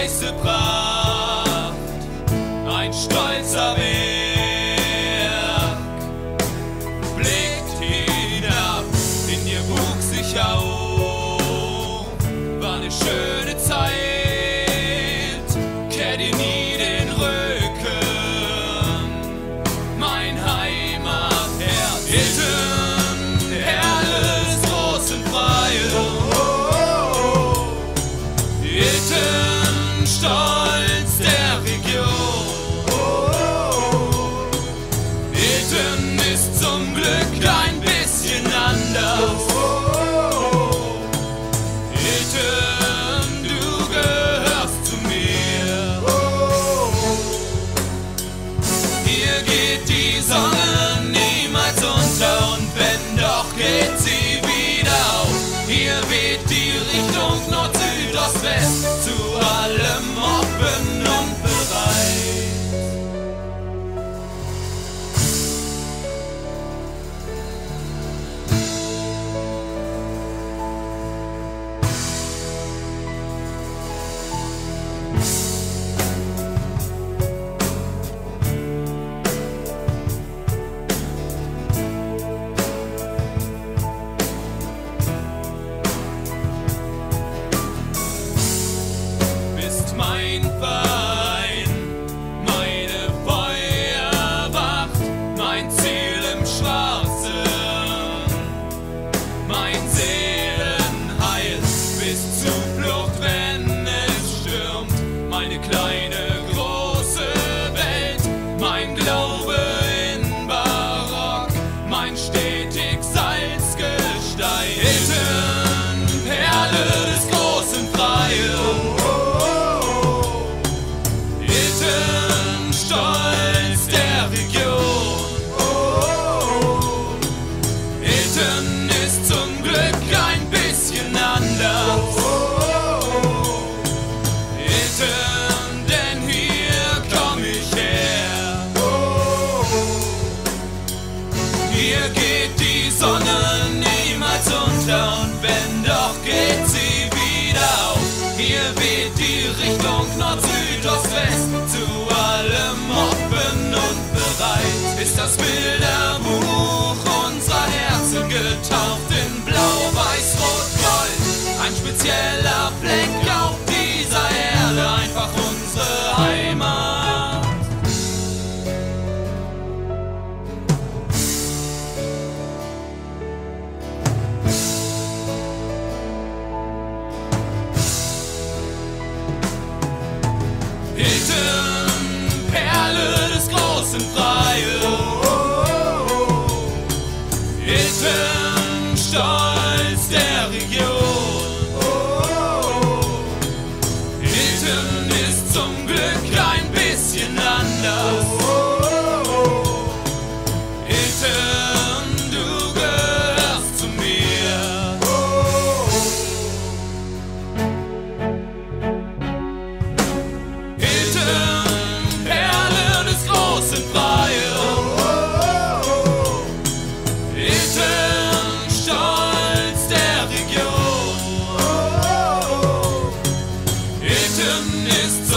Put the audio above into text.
weiße Pracht, ein stolzer Berg, blickt hinab, in dir wuchs ich auf, war eine schöne Zeit. Zuflucht, wenn es stürmt, meine kleine große Welt, mein Glaube in Barock, mein stetig doch geht sie wieder auf. Hier weht die Richtung Nord, Süd, Ost, West zu allem offen und bereit. Ist das Bilderbuch Hilton, Perle des großen Freien. Hilton, Stolz der Region. Hilton ist zum Glück ein bisschen anders. one